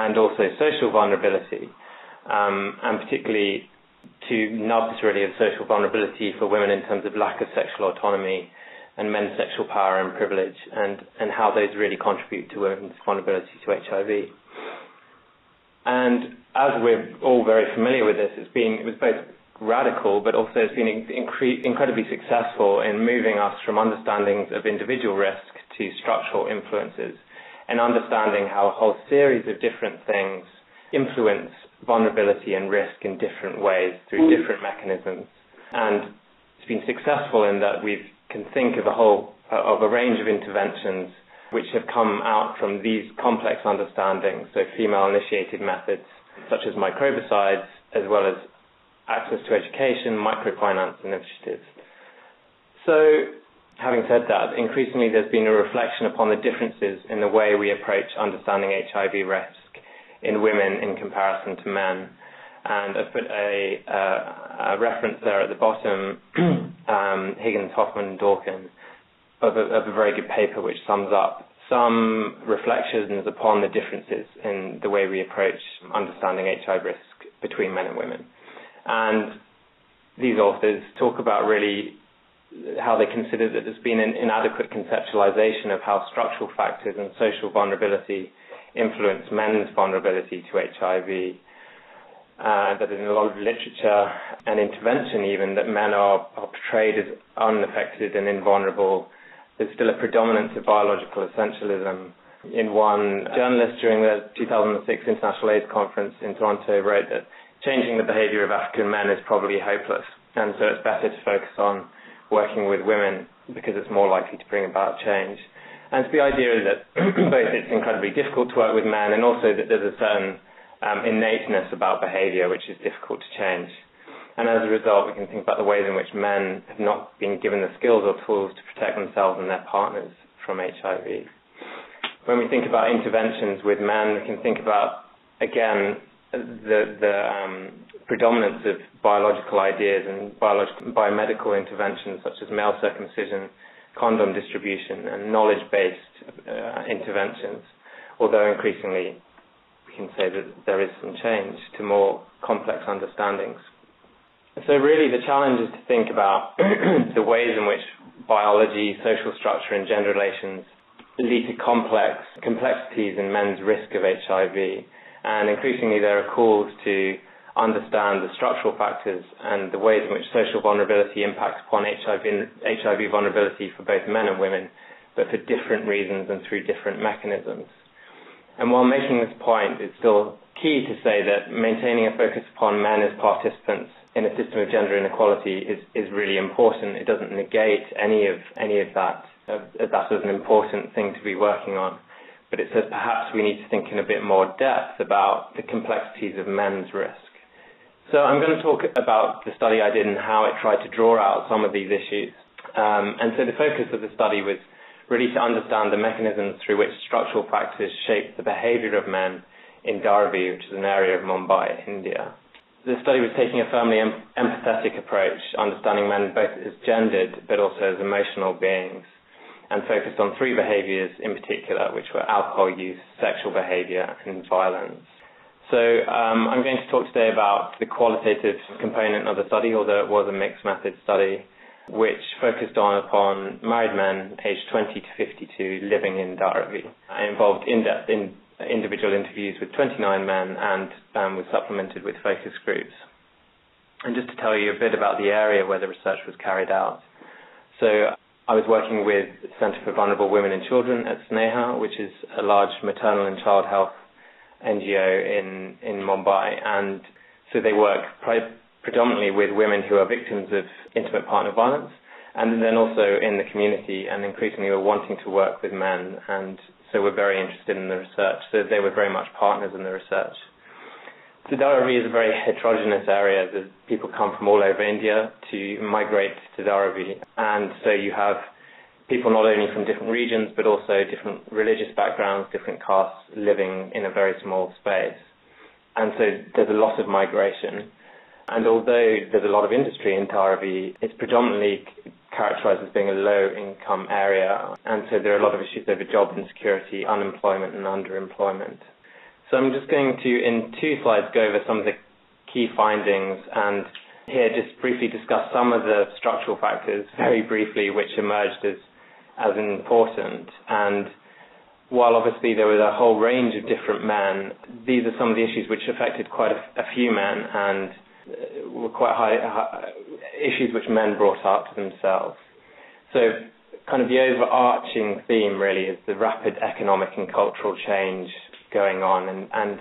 and also social vulnerability, um, and particularly to nubs really of social vulnerability for women in terms of lack of sexual autonomy and men's sexual power and privilege, and, and how those really contribute to women's vulnerability to HIV. And as we're all very familiar with this, it's been it was both radical, but also it's been incre- incredibly successful in moving us from understandings of individual risk to structural influences, and understanding how a whole series of different things influence vulnerability and risk in different ways through different mechanisms. And it's been successful in that we can think of a whole uh, of a range of interventions which have come out from these complex understandings, so female-initiated methods such as microbicides, as well as access to education, microfinance initiatives. So, having said that, increasingly there's been a reflection upon the differences in the way we approach understanding HIV risk in women in comparison to men. And I've put a, uh, a reference there at the bottom, um, Higgins, Hoffman, Dworkin, of a, of a very good paper which sums up some reflections upon the differences in the way we approach understanding HIV risk between men and women. And these authors talk about really how they consider that there's been an inadequate conceptualization of how structural factors and social vulnerability influence men's vulnerability to HIV. Uh, that in a lot of literature and intervention, even that men are, are portrayed as unaffected and invulnerable. There's still a predominance of biological essentialism. In one journalist during the 2006 International AIDS Conference in Toronto wrote that changing the behavior of African men is probably hopeless, and so it's better to focus on working with women because it's more likely to bring about change. And it's the idea is that both it's incredibly difficult to work with men and also that there's a certain um, innateness about behavior which is difficult to change. And as a result, we can think about the ways in which men have not been given the skills or tools to protect themselves and their partners from HIV. When we think about interventions with men, we can think about, again, the, the um, predominance of biological ideas and biological, biomedical interventions such as male circumcision, condom distribution and knowledge-based uh, interventions, although increasingly we can say that there is some change to more complex understandings. So really the challenge is to think about the ways in which biology, social structure and gender relations lead to complex complexities in men's risk of HIV. And increasingly there are calls to understand the structural factors and the ways in which social vulnerability impacts upon HIV, HIV vulnerability for both men and women, but for different reasons and through different mechanisms. And while making this point, it's still key to say that maintaining a focus upon men as participants in a system of gender inequality is, is really important. It doesn't negate any of any of that. That is an important thing to be working on but it says perhaps we need to think in a bit more depth about the complexities of men's risk. So I'm going to talk about the study I did and how it tried to draw out some of these issues. Um, and so the focus of the study was really to understand the mechanisms through which structural factors shape the behavior of men in Dharavi, which is an area of Mumbai, India. The study was taking a firmly em- empathetic approach, understanding men both as gendered but also as emotional beings, and focused on three behaviors in particular, which were alcohol use, sexual behavior, and violence. So um, I'm going to talk today about the qualitative component of the study, although it was a mixed method study, which focused on upon married men aged 20 to 52 living in Dharavi. It involved in-depth in, individual interviews with 29 men and um, was supplemented with focus groups. And just to tell you a bit about the area where the research was carried out. So I was working with the Centre for Vulnerable Women and Children at Sneha, which is a large maternal and child health NGO in in Mumbai, and so they work pre- predominantly with women who are victims of intimate partner violence, and then also in the community, and increasingly we're wanting to work with men, and so we're very interested in the research. So they were very much partners in the research. So Dharavi is a very heterogeneous area. There's people come from all over India to migrate to Dharavi, and so you have people not only from different regions but also different religious backgrounds, different castes living in a very small space. And so there's a lot of migration. And although there's a lot of industry in Dharavi, it's predominantly characterized as being a low income area. And so there are a lot of issues over job insecurity, unemployment, and underemployment. So I'm just going to, in two slides, go over some of the key findings and here just briefly discuss some of the structural factors very briefly which emerged as as important and while obviously there was a whole range of different men, these are some of the issues which affected quite a, a few men and uh, were quite high, high, issues which men brought up to themselves. So kind of the overarching theme really is the rapid economic and cultural change going on and, and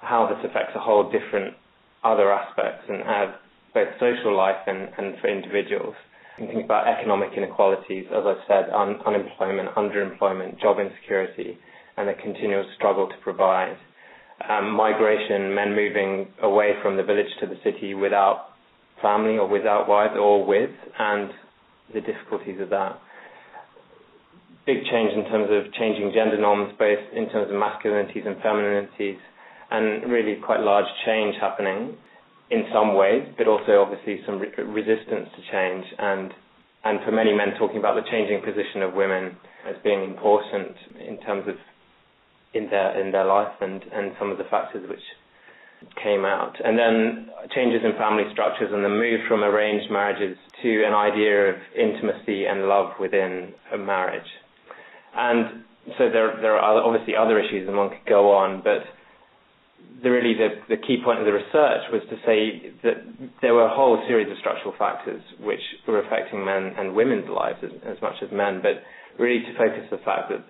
how this affects a whole different other aspects and have both social life and, and for individuals. You think about economic inequalities, as I said, un- unemployment, underemployment, job insecurity, and the continual struggle to provide. Um, migration, men moving away from the village to the city without family or without wives or with, and the difficulties of that. Big change in terms of changing gender norms, both in terms of masculinities and femininities, and really quite large change happening in some ways, but also obviously some re- resistance to change. And and for many men talking about the changing position of women as being important in terms of in their in their life and and some of the factors which came out. And then changes in family structures and the move from arranged marriages to an idea of intimacy and love within a marriage and so there there are obviously other issues and one could go on but the, really the, the key point of the research was to say that there were a whole series of structural factors which were affecting men and women's lives as, as much as men, but really to focus the fact that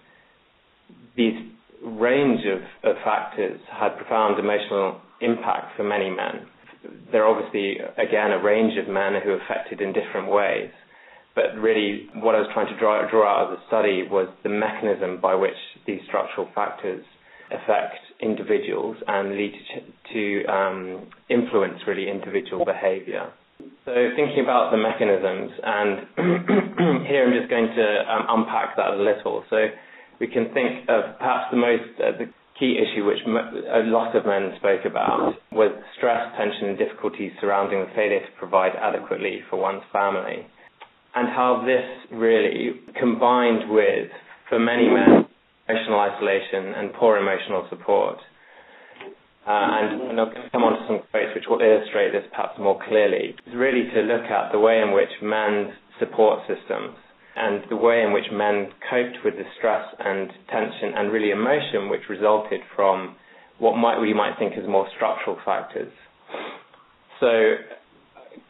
these range of, of factors had profound emotional impact for many men. There are obviously, again, a range of men who are affected in different ways. But really, what I was trying to draw, draw out of the study was the mechanism by which these structural factors affect individuals and lead to, to um, influence really individual behavior. So thinking about the mechanisms, and here I'm just going to um, unpack that a little. So we can think of perhaps the most uh, the key issue which a lot of men spoke about was stress, tension, and difficulties surrounding the failure to provide adequately for one's family, and how this really combined with, for many men, emotional isolation and poor emotional support. Uh, and, and I'll come on to some quotes which will illustrate this perhaps more clearly. It's really to look at the way in which men's support systems and the way in which men coped with the stress and tension and really emotion which resulted from what might we might think as more structural factors. So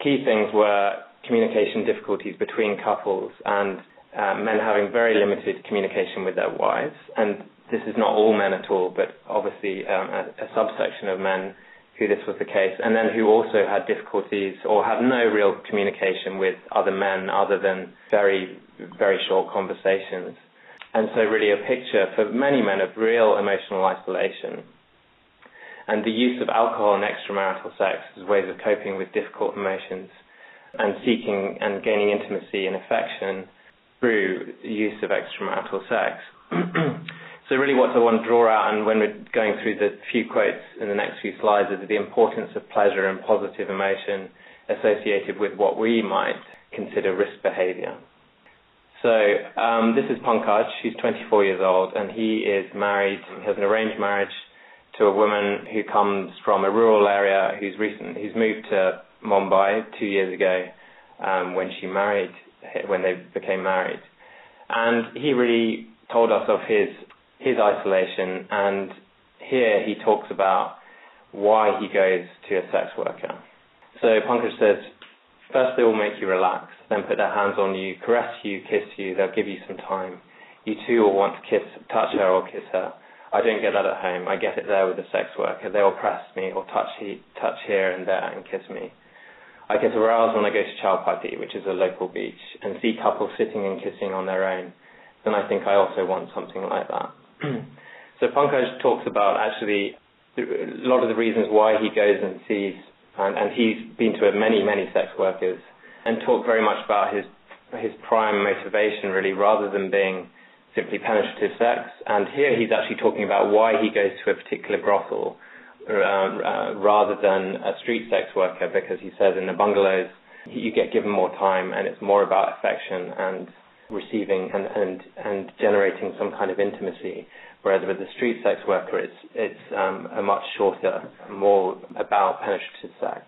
key things were communication difficulties between couples and uh, men having very limited communication with their wives, and this is not all men at all, but obviously um, a, a, subsection of men who this was the case, and then who also had difficulties or had no real communication with other men other than very, very short conversations. And so really a picture for many men of real emotional isolation. And the use of alcohol and extramarital sex as ways of coping with difficult emotions and seeking and gaining intimacy and affection through use of extramarital sex. so really what I want to draw out, and when we're going through the few quotes in the next few slides, is the importance of pleasure and positive emotion associated with what we might consider risk behavior. So um, this is Pankaj. He's 24 years old, and he is married. He has an arranged marriage to a woman who comes from a rural area. Who's recent. He's moved to Mumbai two years ago um, when she married when they became married. And he really told us of his his isolation, and here he talks about why he goes to a sex worker. So Pankaj says, first they will make you relax, then put their hands on you, caress you, kiss you, they'll give you some time. You too will want to kiss, touch her or kiss her. I don't get that at home. I get it there with a sex worker. They'll press me or touch, touch here and there and kiss me. I get aroused when I go to Chowpatty, which is a local beach, and see couples sitting and kissing on their own. Then I think I also want something like that. so Pankaj talks about actually a lot of the reasons why he goes and sees, and, and he's been to many, many sex workers, and talked very much about his his prime motivation really, rather than being simply penetrative sex. And here he's actually talking about why he goes to a particular brothel rather than a street sex worker because he says in the bungalows you get given more time and it's more about affection and receiving and, and, and generating some kind of intimacy whereas with the street sex worker, it's it's um, a much shorter, more about penetrative sex.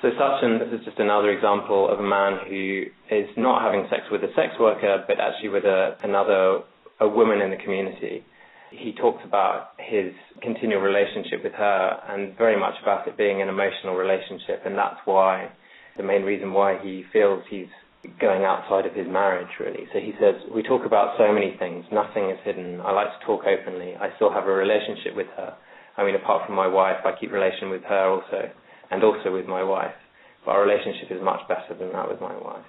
So Sachin, this is just another example of a man who is not having sex with a sex worker, but actually with a, another a woman in the community. He talks about his continual relationship with her and very much about it being an emotional relationship, and that's why the main reason why he feels he's going outside of his marriage, really. So he says, We talk about so many things, nothing is hidden. I like to talk openly. I still have a relationship with her. I mean, apart from my wife, I keep relation with her also, and also with my wife. But our relationship is much better than that with my wife.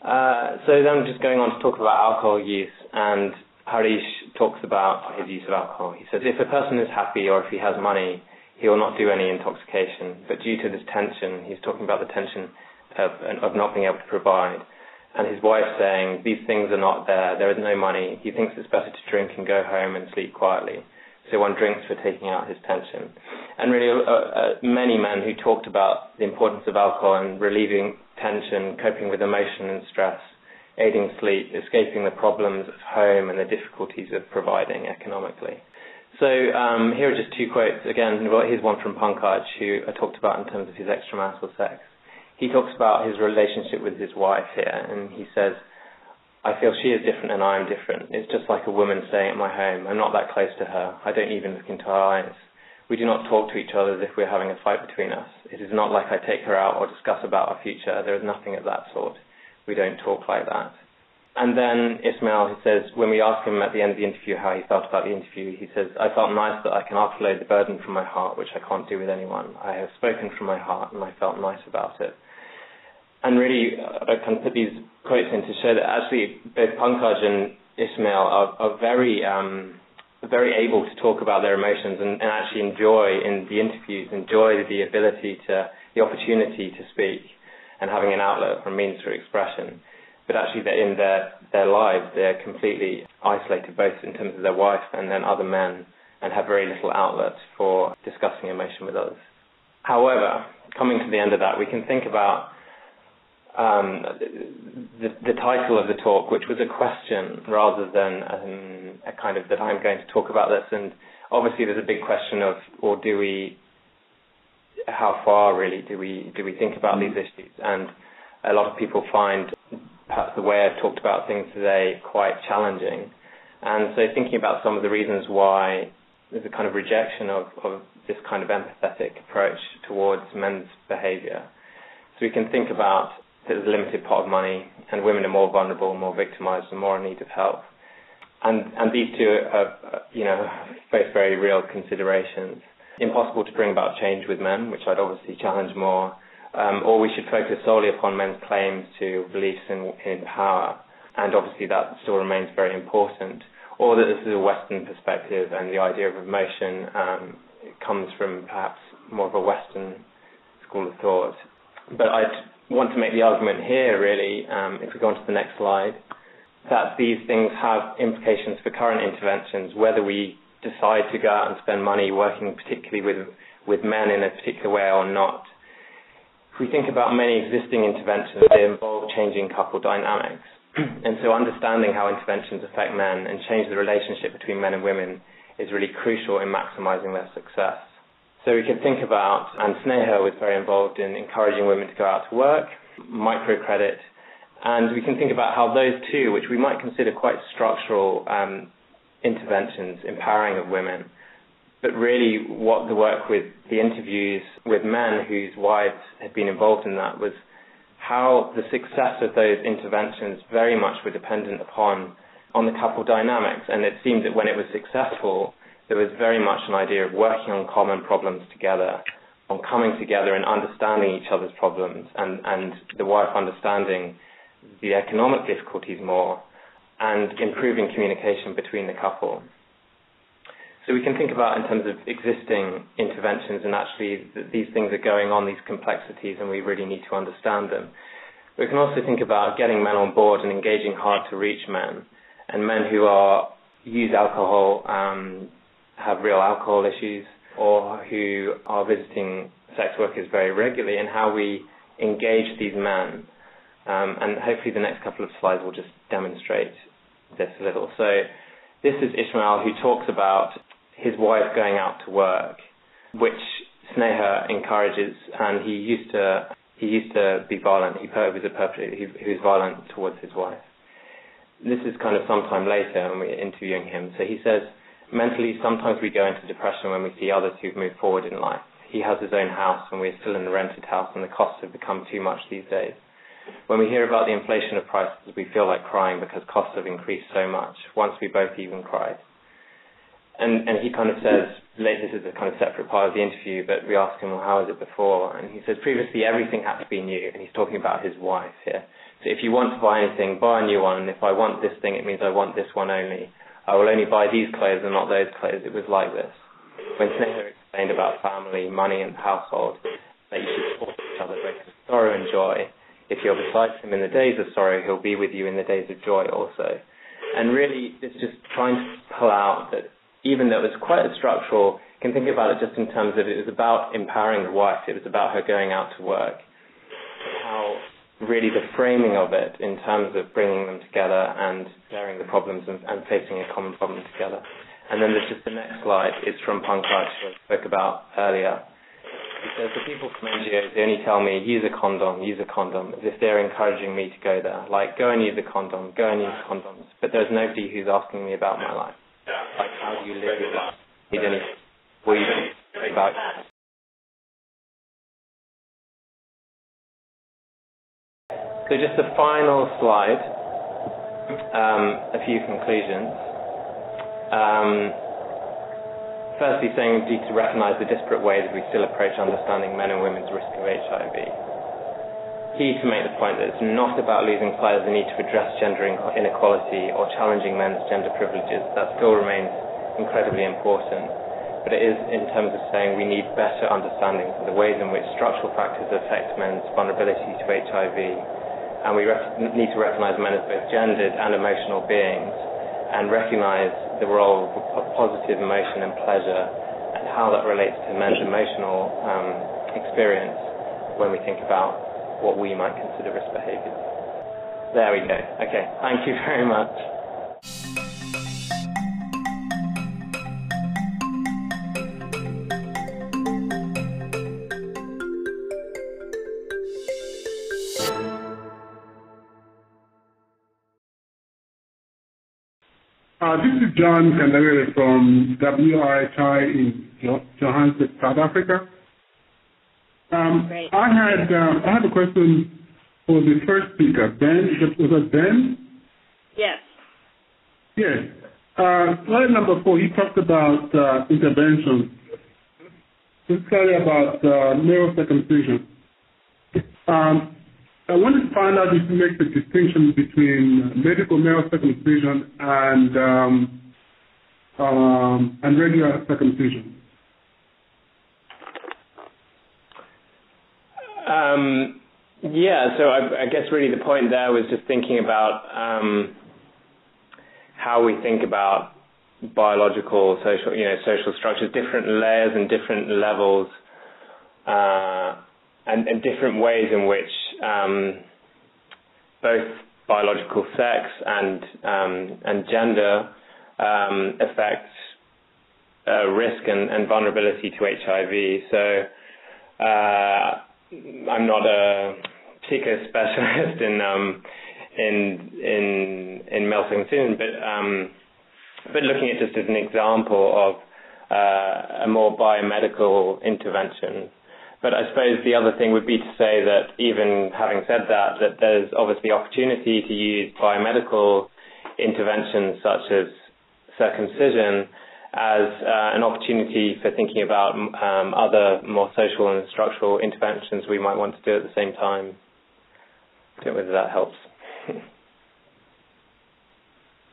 Uh, so then just going on to talk about alcohol use, and Harish talks about his use of alcohol. He says, if a person is happy or if he has money, he will not do any intoxication. But due to this tension, he's talking about the tension of, of not being able to provide. And his wife saying, these things are not there, there is no money. He thinks it's better to drink and go home and sleep quietly. So one drinks for taking out his tension. And really, uh, uh, many men who talked about the importance of alcohol and relieving tension, coping with emotion and stress, aiding sleep, escaping the problems of home and the difficulties of providing economically. So um, here are just two quotes. Again, here's one from Pankaj, who I talked about in terms of his extramarital sex he talks about his relationship with his wife here, and he says, I feel she is different and I am different. It's just like a woman staying at my home. I'm not that close to her. I don't even look into her eyes. We do not talk to each other as if we're having a fight between us. It is not like I take her out or discuss about our future. There is nothing of that sort. We don't talk like that. And then Ismail, he says, when we ask him at the end of the interview how he felt about the interview, he says, I felt nice that I can offload the burden from my heart, which I can't do with anyone. I have spoken from my heart and I felt nice about it and really, I can put these quotes in to show that actually both Pankaj and Ismail are, are very um, very able to talk about their emotions and, and, actually enjoy in the interviews, enjoy the ability to, the opportunity to speak and having an outlet for means for expression. But actually, in their, their lives, they're completely isolated, both in terms of their wife and then other men, and have very little outlet for discussing emotion with others. However, coming to the end of that, we can think about um, the, the, title of the talk, which was a question rather than um, a kind of that I'm going to talk about this. And obviously, there's a big question of, or do we, how far really do we do we think about these mm. issues? And a lot of people find perhaps the way I've talked about things today quite challenging. And so, thinking about some of the reasons why there's a kind of rejection of, of this kind of empathetic approach towards men's behaviour. So we can think about there's a limited pot of money, and women are more vulnerable, more victimized, and more in need of help. And, and these two are, you know, both very real considerations. Impossible to bring about change with men, which I'd obviously challenge more, um, or we should focus solely upon men's claims to beliefs in, in power, and obviously that still remains very important. Or that this is a Western perspective, and the idea of emotion um, comes from perhaps more of a Western school of thought. But I'd want to make the argument here, really, um, if we go on to the next slide, that these things have implications for current interventions, whether we decide to go out and spend money working particularly with, with men in a particular way or not. If we think about many existing interventions, they involve changing couple dynamics. and so understanding how interventions affect men and change the relationship between men and women is really crucial in maximizing their success. So we can think about, and Sneha was very involved in encouraging women to go out to work, microcredit, and we can think about how those two, which we might consider quite structural um, interventions, empowering of women, but really what the work with the interviews with men whose wives had been involved in that was how the success of those interventions very much were dependent upon on the couple dynamics. And it seemed that when it was successful, there was very much an idea of working on common problems together, on coming together and understanding each other's problems, and, and the wife understanding the economic difficulties more, and improving communication between the couple. So we can think about in terms of existing interventions, and actually these things are going on, these complexities, and we really need to understand them. We can also think about getting men on board and engaging hard to reach men, and men who are use alcohol um, have real alcohol issues or who are visiting sex workers very regularly and how we engage these men. Um, and hopefully the next couple of slides will just demonstrate this a little. So this is Ishmael who talks about his wife going out to work, which Sneha encourages, and he used to he used to be violent. He was a perpetrator. He, was violent towards his wife. This is kind of sometime later when we're interviewing him. So he says, mentally, sometimes we go into depression when we see others who've moved forward in life. He has his own house and we're still in a rented house and the costs have become too much these days. When we hear about the inflation of prices, we feel like crying because costs have increased so much. Once we both even cried. And, and he kind of says, this is a kind of separate part of the interview, but we ask him, well, how was it before? And he says, previously everything had to be new, and he's talking about his wife here. So if you want to buy anything, buy a new one, and if I want this thing, it means I want this one only. I will only buy these clothes and not those clothes. It was like this. When Sneha explained about family, money, and household, that you should support each other both in sorrow and joy. If you're beside him in the days of sorrow, he'll be with you in the days of joy also. And really, it's just trying to pull out that even though it was quite a structural, you can think about it just in terms of it was about empowering the wife, it was about her going out to work. How really the framing of it in terms of bringing them together and sharing the problems and, and facing a common problem together. And then there's just the next slide is from Pankaj, who I spoke about earlier. Says, the people from NGOs, they only tell me, use a condom, use a condom, as if they're encouraging me to go there. Like, go and use a condom, go and use condoms. But there's nobody who's asking me about my life. Like how do you live your life? Need any what you about So just the final slide, um, a few conclusions. Um, firstly, saying we need to recognise the disparate ways we still approach understanding men and women's risk of HIV. Key to make the point that it's not about losing sight of the need to address gender inequality or challenging men's gender privileges. That still remains incredibly important. But it is in terms of saying we need better understanding of the ways in which structural factors affect men's vulnerability to HIV. And we rec- need to recognize men as both gendered and emotional beings and recognize the role of positive emotion and pleasure and how that relates to men's emotional um, experience when we think about what we might consider risk behaviors. There we go. Okay, thank you very much. Uh, this is John Kandawere from WRHI in Johannesburg, South Africa. Um, I had um, I have a question for the first speaker, Ben. Was that Ben? Yes. Yes. Uh, slide number four, he talked about uh, intervention, specifically about uh, circumcision. Um, I wanted to find out if you make the distinction between medical male circumcision and um, um, and regular circumcision. Um, yeah, so I, I, guess really the point there was just thinking about um, how we think about biological, social, you know, social structures, different layers and different levels, uh, and, and, different ways in which um, both biological sex and um, and gender um, affect uh, risk and, and, vulnerability to HIV. So. Uh, I'm not a particular specialist in um, in in in male circumcision, but um, but looking at just as an example of uh, a more biomedical intervention. But I suppose the other thing would be to say that even having said that, that there's obviously opportunity to use biomedical interventions such as circumcision as uh, an opportunity for thinking about um, other more social and structural interventions we might want to do at the same time. I don't know whether that helps.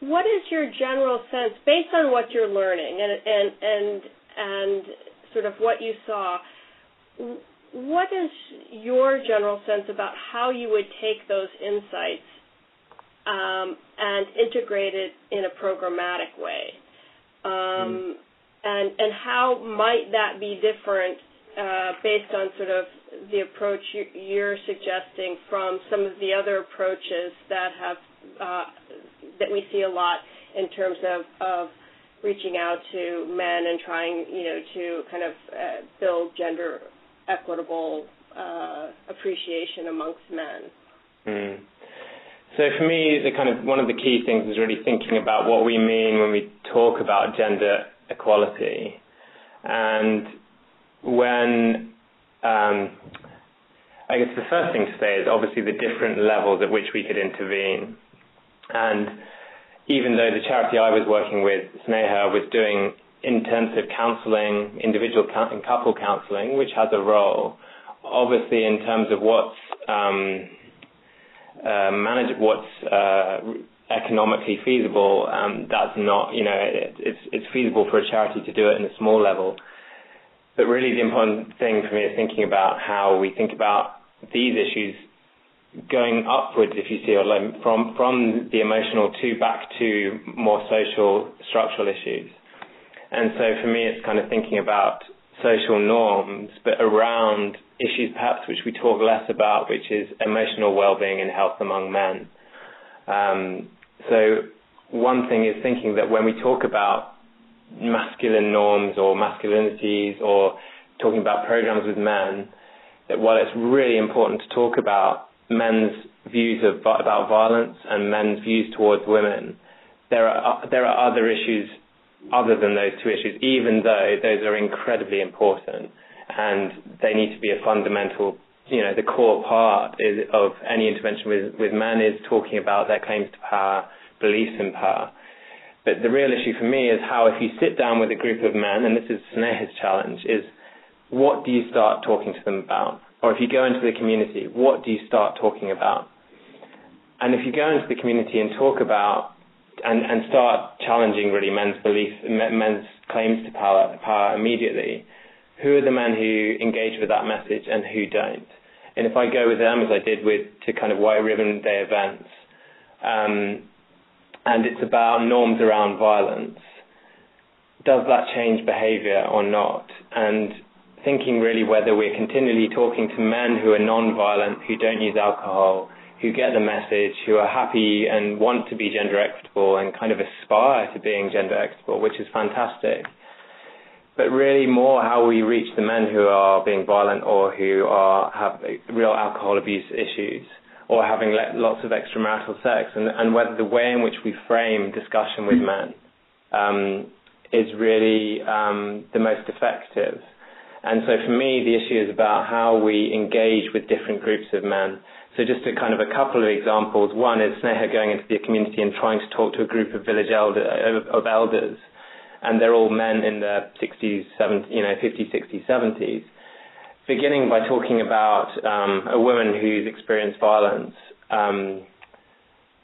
what is your general sense, based on what you're learning and and and and sort of what you saw? What is your general sense about how you would take those insights um, and integrate it in a programmatic way? Um, and and how might that be different uh, based on sort of the approach you're suggesting from some of the other approaches that have uh, that we see a lot in terms of, of reaching out to men and trying, you know, to kind of uh, build gender equitable uh, appreciation amongst men. Mm. So for me, the kind of one of the key things is really thinking about what we mean when we talk about gender equality, and when um, I guess the first thing to say is obviously the different levels at which we could intervene, and even though the charity I was working with, Sneha, was doing intensive counseling, individual and couple counseling, which has a role, obviously in terms of what's um, uh, manage what's uh, economically feasible, um, that's not, you know, it, it's, it's feasible for a charity to do it in a small level. But really the important thing for me is thinking about how we think about these issues going upwards, if you see, or from from the emotional to back to more social structural issues. And so for me, it's kind of thinking about social norms, but around issues perhaps which we talk less about, which is emotional well-being and health among men. Um, so one thing is thinking that when we talk about masculine norms or masculinities or talking about programs with men, that while it's really important to talk about men's views of, about violence and men's views towards women, there are there are other issues other than those two issues, even though those are incredibly important and they need to be a fundamental, you know, the core part is, of any intervention with, with men is talking about their claims to power, beliefs in power. But the real issue for me is how if you sit down with a group of men, and this is Sneha's challenge, is what do you start talking to them about? or if you go into the community, what do you start talking about? And if you go into the community and talk about and, and start challenging really men's beliefs, men's claims to power, power immediately, who are the men who engage with that message and who don't? And if I go with them, as I did with to kind of White Ribbon Day events, um, and it's about norms around violence, does that change behavior or not? And thinking really whether we're continually talking to men who are non-violent, who don't use alcohol, who get the message, who are happy and want to be gender equitable and kind of aspire to being gender equitable, which is fantastic. But really more how we reach the men who are being violent or who are have real alcohol abuse issues or having lots of extramarital sex and, and whether the way in which we frame discussion with men um, is really um, the most effective. And so for me, the issue is about how we engage with different groups of men. So just a kind of a couple of examples. One is Sneha going into the community and trying to talk to a group of village elder, of, elders, and they're all men in their 60s, 70s, you know, 50s, 60s, 70s. Beginning by talking about um, a woman who's experienced violence um,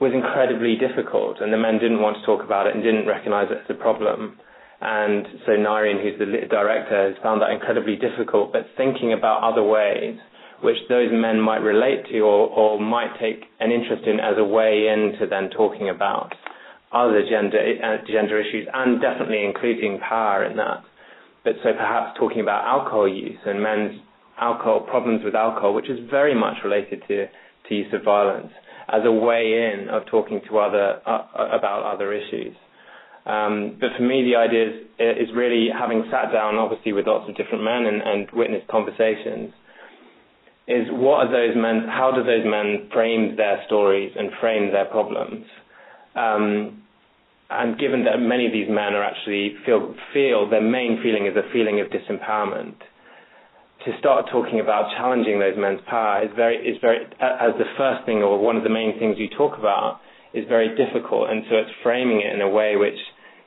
was incredibly difficult, and the men didn't want to talk about it and didn't recognize it as a problem. And so Nayreen, who's the director, has found that incredibly difficult, but thinking about other ways which those men might relate to or, or might take an interest in as a way into then talking about other gender, uh, gender issues and definitely including power in that. But so perhaps talking about alcohol use and men's alcohol problems with alcohol, which is very much related to, to use of violence, as a way in of talking to other uh, about other issues. Um, but for me, the idea is, is really having sat down, obviously, with lots of different men and, and witnessed conversations, is what are those men, how do those men frame their stories and frame their problems? Um, and given that many of these men are actually feel, feel their main feeling is a feeling of disempowerment, to start talking about challenging those men's power is very, is very, as the first thing or one of the main things you talk about, is very difficult. And so it's framing it in a way which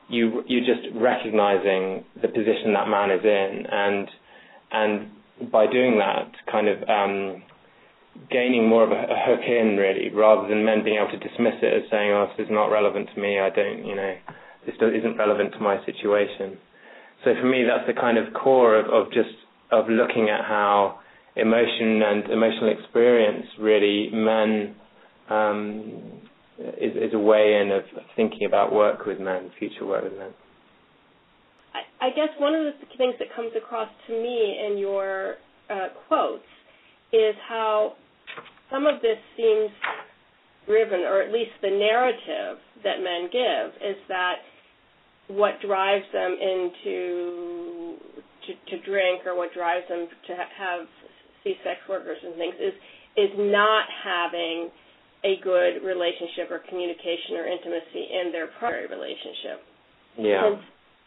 you you're just recognizing the position that man is in, and and by doing that, kind of um, gaining more of a, a hook in really, rather than men being able to dismiss it as saying, "Oh, this is not relevant to me. I don't, you know, this isn't relevant to my situation." So for me, that's the kind of core of, of just of looking at how emotion and emotional experience really men um, is, is a way in of thinking about work with men, future work with men. I, guess one of the things that comes across to me in your uh, quotes is how some of this seems driven, or at least the narrative that men give, is that what drives them into to, to drink or what drives them to ha- have see sex workers and things is is not having a good relationship or communication or intimacy in their primary relationship. Yeah. And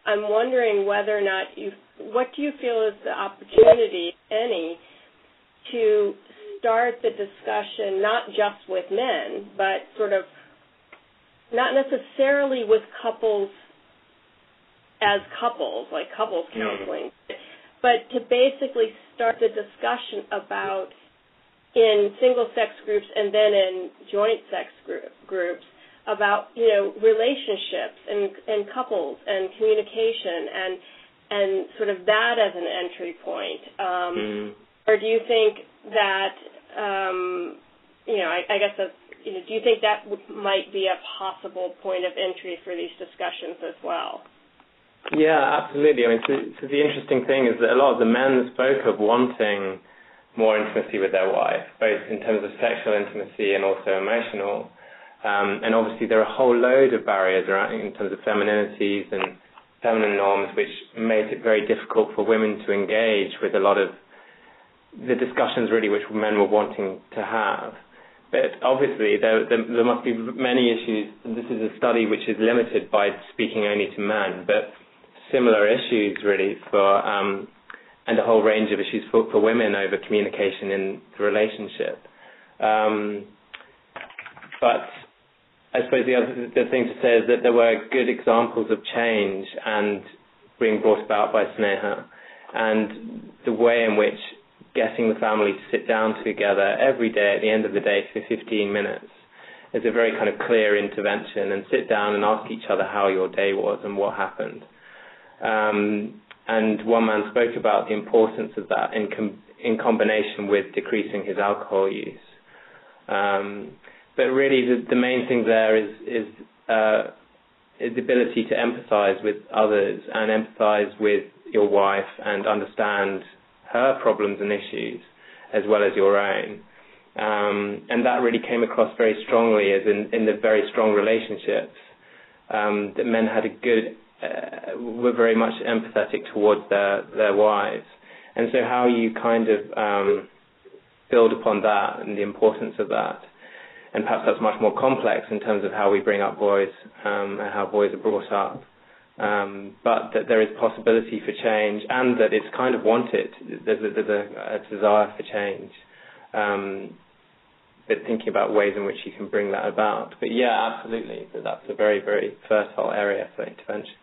I'm wondering whether or not you what do you feel is the opportunity, any, to start the discussion not just with men, but sort of not necessarily with couples as couples, like couples counseling, mm-hmm. but to basically start the discussion about in single sex groups and then in joint sex group, groups about you know relationships and and couples and communication and and sort of that as an entry point um, mm. or do you think that um, you know I, I guess that's you know do you think that w- might be a possible point of entry for these discussions as well yeah, absolutely. I mean, so, so the interesting thing is that a lot of the men spoke of wanting more intimacy with their wife, both in terms of sexual intimacy and also emotional. Um, and obviously, there are a whole load of barriers around in terms of femininities and feminine norms, which made it very difficult for women to engage with a lot of the discussions, really, which men were wanting to have. But obviously, there, there, there must be many issues. This is a study which is limited by speaking only to men, but similar issues really for um, and a whole range of issues for, for women over communication in the relationship. Um, but I suppose the other the thing to say is that there were good examples of change and being brought about by Sneha, and the way in which getting the family to sit down together every day at the end of the day for 15 minutes is a very kind of clear intervention and sit down and ask each other how your day was and what happened. Um, and one man spoke about the importance of that in com- in combination with decreasing his alcohol use. Um, but really, the, the main thing there is is, uh, is the ability to empathize with others and empathize with your wife and understand her problems and issues as well as your own. Um, and that really came across very strongly as in, in the very strong relationships um, that men had a good uh, were very much empathetic towards their their wives, and so how you kind of um, build upon that and the importance of that, and perhaps that's much more complex in terms of how we bring up boys um, and how boys are brought up. Um, but that there is possibility for change and that it's kind of wanted. There's a, there's a, a desire for change. Um, but thinking about ways in which you can bring that about. But yeah, absolutely, that's a very, very fertile area for intervention.